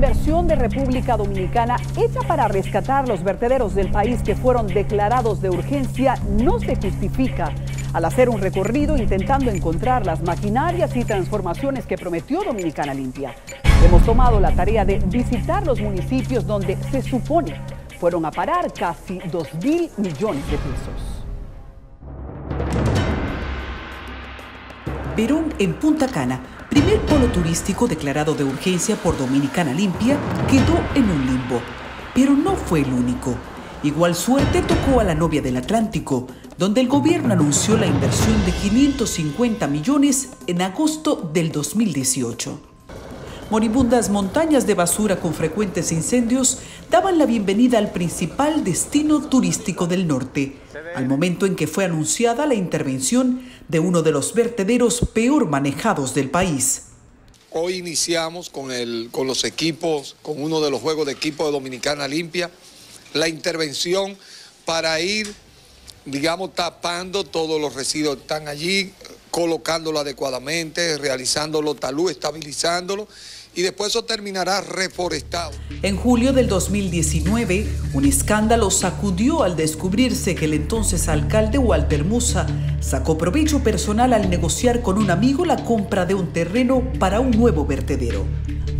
inversión de República Dominicana hecha para rescatar los vertederos del país que fueron declarados de urgencia no se justifica al hacer un recorrido intentando encontrar las maquinarias y transformaciones que prometió Dominicana Limpia. Hemos tomado la tarea de visitar los municipios donde se supone fueron a parar casi 2 mil millones de pesos. Verón en Punta Cana, primer polo turístico declarado de urgencia por Dominicana Limpia, quedó en un limbo. Pero no fue el único. Igual suerte tocó a la novia del Atlántico, donde el gobierno anunció la inversión de 550 millones en agosto del 2018. Moribundas montañas de basura con frecuentes incendios daban la bienvenida al principal destino turístico del norte, al momento en que fue anunciada la intervención de uno de los vertederos peor manejados del país. Hoy iniciamos con, los equipos, con uno de los juegos de equipo de Dominicana Limpia, la intervención para ir, digamos, tapando todos los residuos que están allí, colocándolo adecuadamente, realizándolo talud, estabilizándolo y después eso terminará reforestado. En julio del 2019, un escándalo sacudió al descubrirse que el entonces alcalde Walter Musa sacó provecho personal al negociar con un amigo la compra de un terreno para un nuevo vertedero.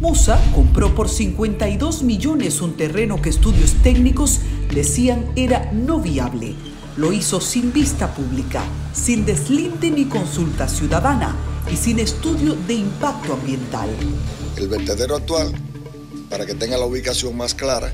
Musa compró por 52 millones un terreno que estudios técnicos decían era no viable. Lo hizo sin vista pública, sin deslinde ni consulta ciudadana y sin estudio de impacto ambiental. El vertedero actual, para que tenga la ubicación más clara,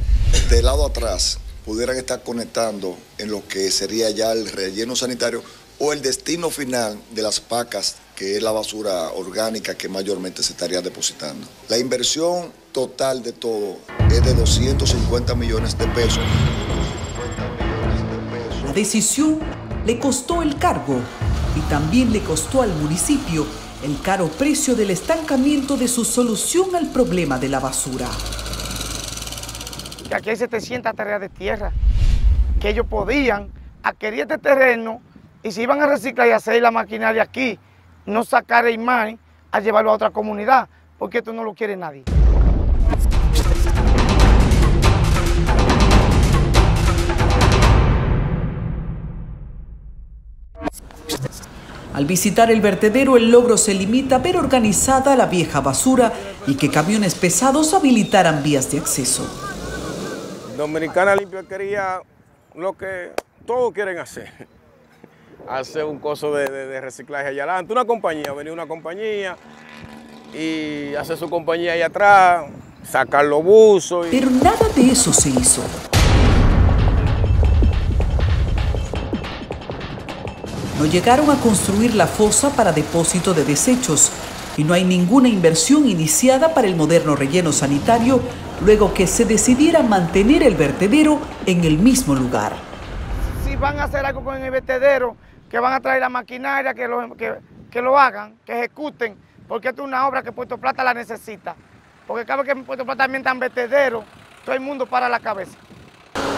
del lado atrás pudieran estar conectando en lo que sería ya el relleno sanitario o el destino final de las pacas, que es la basura orgánica que mayormente se estaría depositando. La inversión total de todo es de 250 millones de pesos. La decisión le costó el cargo y también le costó al municipio el caro precio del estancamiento de su solución al problema de la basura. Aquí hay 700 tareas de tierra, que ellos podían adquirir este terreno y si iban a reciclar y hacer la maquinaria aquí, no sacar el imán a llevarlo a otra comunidad, porque esto no lo quiere nadie. Al visitar el vertedero, el logro se limita a ver organizada la vieja basura y que camiones pesados habilitaran vías de acceso. Dominicana Limpia quería lo que todos quieren hacer. Hacer un coso de, reciclaje allá adelante. Una compañía, venir una compañía y hacer su compañía allá atrás, sacar los buzos. Pero nada de eso se hizo. No llegaron a construir la fosa para depósito de desechos y no hay ninguna inversión iniciada para el moderno relleno sanitario luego que se decidiera mantener el vertedero en el mismo lugar. Si van a hacer algo con el vertedero, que van a traer la maquinaria, que lo, que, lo hagan, que ejecuten, porque esto es una obra que Puerto Plata la necesita. Porque cada vez que Puerto Plata también en vertedero, todo el mundo para la cabeza.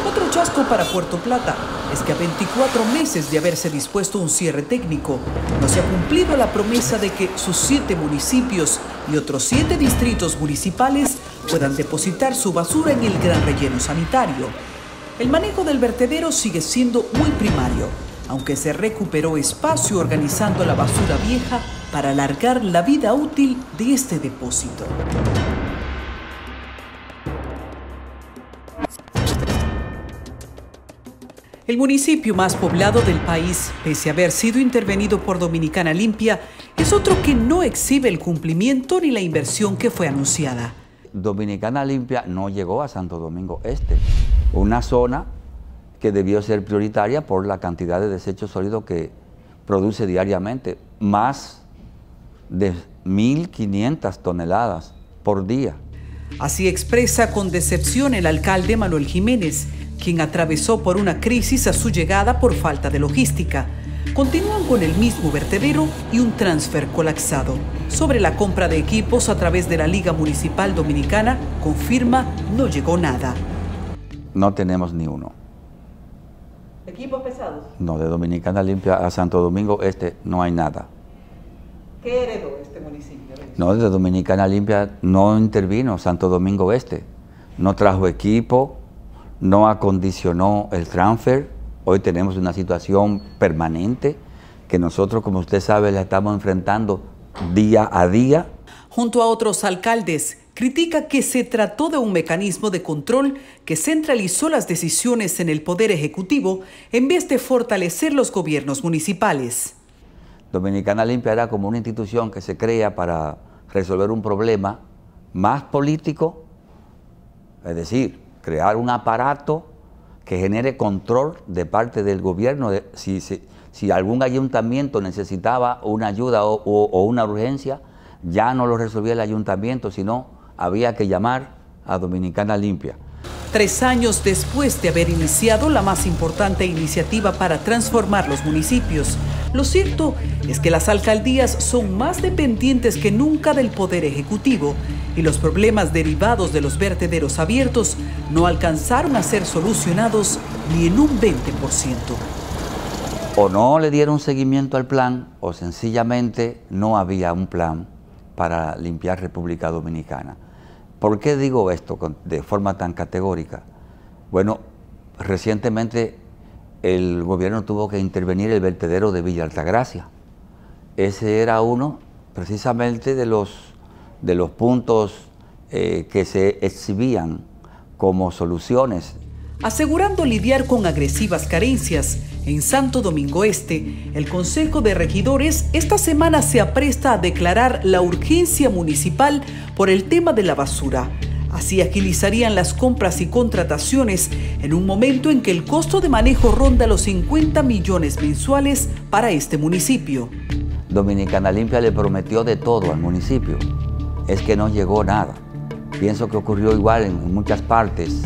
Otro chasco para Puerto Plata es que a 24 meses de haberse dispuesto un cierre técnico, no se ha cumplido la promesa de que sus siete municipios y otros siete distritos municipales puedan depositar su basura en el gran relleno sanitario. El manejo del vertedero sigue siendo muy primario, aunque se recuperó espacio organizando la basura vieja para alargar la vida útil de este depósito. El municipio más poblado del país, pese a haber sido intervenido por Dominicana Limpia, es otro que no exhibe el cumplimiento ni la inversión que fue anunciada. Dominicana Limpia no llegó a Santo Domingo Este, una zona que debió ser prioritaria por la cantidad de desechos sólidos que produce diariamente, más de 1.500 toneladas por día. Así expresa con decepción el alcalde Manuel Jiménez, quien atravesó por una crisis a su llegada por falta de logística. Continúan con el mismo vertedero y un transfer colapsado. Sobre la compra de equipos a través de la Liga Municipal Dominicana, confirma no llegó nada. No tenemos ni uno. ¿Equipos pesados? No, de Dominicana Limpia a Santo Domingo Este no hay nada. ¿Qué heredó este municipio? No, desde Dominicana Limpia no intervino Santo Domingo Este, no trajo equipo, no acondicionó el transfer. Hoy tenemos una situación permanente que nosotros, como usted sabe, la estamos enfrentando día a día. Junto a otros alcaldes, critica que se trató de un mecanismo de control que centralizó las decisiones en el Poder Ejecutivo en vez de fortalecer los gobiernos municipales. Dominicana Limpia era como una institución que se crea para resolver un problema más político, es decir, crear un aparato que genere control de parte del gobierno. si, si, algún ayuntamiento necesitaba una ayuda o, una urgencia, ya no lo resolvía el ayuntamiento, sino había que llamar a Dominicana Limpia. Tres años después de haber iniciado la más importante iniciativa para transformar los municipios, lo cierto es que las alcaldías son más dependientes que nunca del Poder Ejecutivo y los problemas derivados de los vertederos abiertos no alcanzaron a ser solucionados ni en un 20%. O no le dieron seguimiento al plan o sencillamente no había un plan para limpiar República Dominicana. ¿Por qué digo esto de forma tan categórica? Bueno, recientemente el gobierno tuvo que intervenir el vertedero de Villa Altagracia. Ese era uno precisamente de los, de los puntos eh, que se exhibían como soluciones. Asegurando lidiar con agresivas carencias, en Santo Domingo Este, el Consejo de Regidores esta semana se apresta a declarar la urgencia municipal por el tema de la basura. Así agilizarían las compras y contrataciones en un momento en que el costo de manejo ronda los 50 millones mensuales para este municipio. Dominicana Limpia le prometió de todo al municipio. Es que no llegó nada. Pienso que ocurrió igual en muchas partes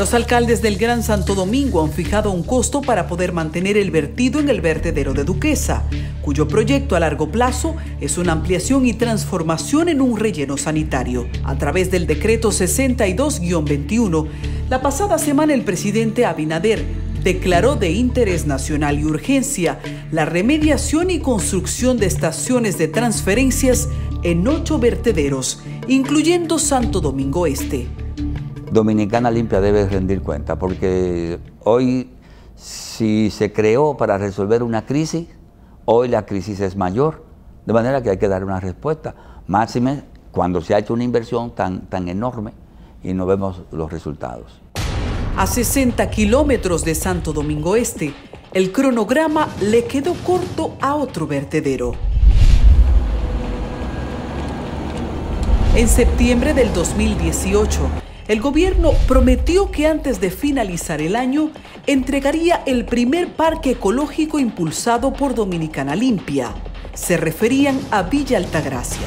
Los alcaldes del Gran Santo Domingo han fijado un costo para poder mantener el vertido en el vertedero de Duquesa, cuyo proyecto a largo plazo es una ampliación y transformación en un relleno sanitario. A través del decreto 62-21, la pasada semana el presidente Abinader declaró de interés nacional y urgencia la remediación y construcción de estaciones de transferencias en ocho vertederos, incluyendo Santo Domingo Este. Dominicana Limpia debe rendir cuenta, porque hoy si se creó para resolver una crisis, hoy la crisis es mayor, de manera que hay que dar una respuesta, máxime cuando se ha hecho una inversión tan, tan enorme y no vemos los resultados. A 60 kilómetros de Santo Domingo Este, el cronograma le quedó corto a otro vertedero. En septiembre del 2018, el gobierno prometió que antes de finalizar el año entregaría el primer parque ecológico impulsado por Dominicana Limpia. Se referían a Villa Altagracia,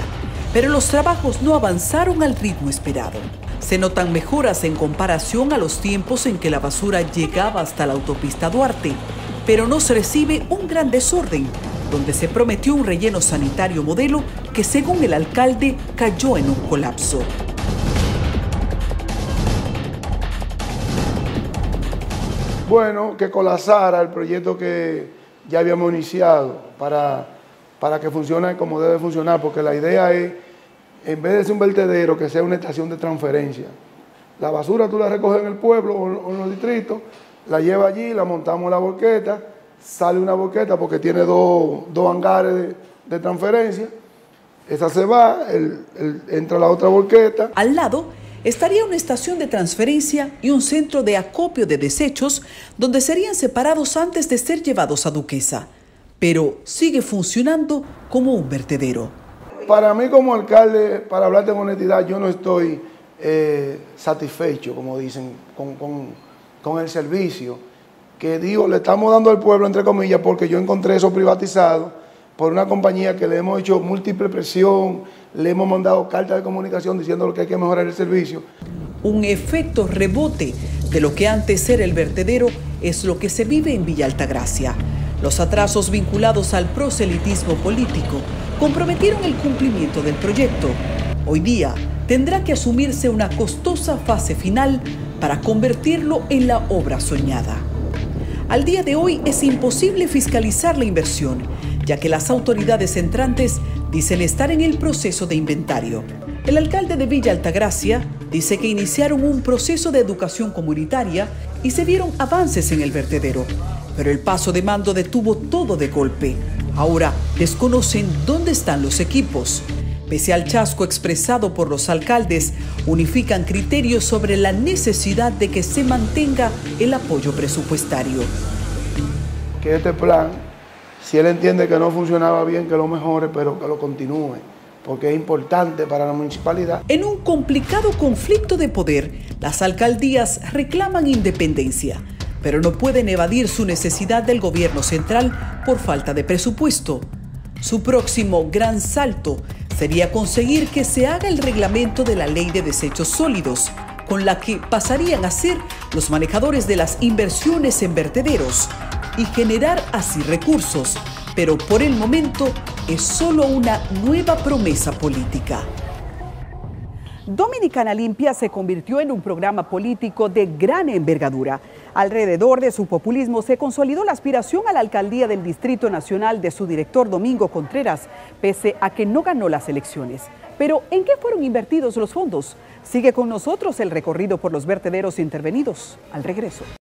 pero los trabajos no avanzaron al ritmo esperado. Se notan mejoras en comparación a los tiempos en que la basura llegaba hasta la autopista Duarte, pero no se recibe un gran desorden, donde se prometió un relleno sanitario modelo que según el alcalde cayó en un colapso. bueno que colapsara el proyecto que ya habíamos iniciado para, para que funcione como debe funcionar, porque la idea es, en vez de ser un vertedero, que sea una estación de transferencia. La basura tú la recoges en el pueblo o en los distritos, la lleva allí, la montamos en la boqueta, sale una boqueta porque tiene dos, hangares de, transferencia, esa se va, entra la otra boqueta. Al lado estaría una estación de transferencia y un centro de acopio de desechos donde serían separados antes de ser llevados a Duquesa, pero sigue funcionando como un vertedero. Para mí como alcalde, para hablar de honestidad, yo no estoy eh, satisfecho, como dicen, con, con el servicio que digo, le estamos dando al pueblo, entre comillas, porque yo encontré eso privatizado por una compañía que le hemos hecho múltiple presión, le hemos mandado cartas de comunicación diciendo que hay que mejorar el servicio. Un efecto rebote de lo que antes era el vertedero es lo que se vive en Villa Altagracia. Los atrasos vinculados al proselitismo político comprometieron el cumplimiento del proyecto. Hoy día tendrá que asumirse una costosa fase final para convertirlo en la obra soñada. Al día de hoy es imposible fiscalizar la inversión ya que las autoridades entrantes dicen estar en el proceso de inventario. El alcalde de Villa Altagracia dice que iniciaron un proceso de educación comunitaria y se vieron avances en el vertedero, pero el paso de mando detuvo todo de golpe. Ahora desconocen dónde están los equipos. Pese al chasco expresado por los alcaldes, unifican criterios sobre la necesidad de que se mantenga el apoyo presupuestario. Que este plan, si él entiende que no funcionaba bien, que lo mejore, pero que lo continúe, porque es importante para la municipalidad. En un complicado conflicto de poder, las alcaldías reclaman independencia, pero no pueden evadir su necesidad del gobierno central por falta de presupuesto. Su próximo gran salto sería conseguir que se haga el reglamento de la ley de desechos sólidos, con la que pasarían a ser los manejadores de las inversiones en vertederos y generar así recursos, pero por el momento es solo una nueva promesa política. Dominicana Limpia se convirtió en un programa político de gran envergadura. Alrededor de su populismo se consolidó la aspiración a la alcaldía del Distrito Nacional de su director Domingo Contreras, pese a que no ganó las elecciones. Pero, ¿en qué fueron invertidos los fondos? Sigue con nosotros el recorrido por los vertederos intervenidos. Al regreso.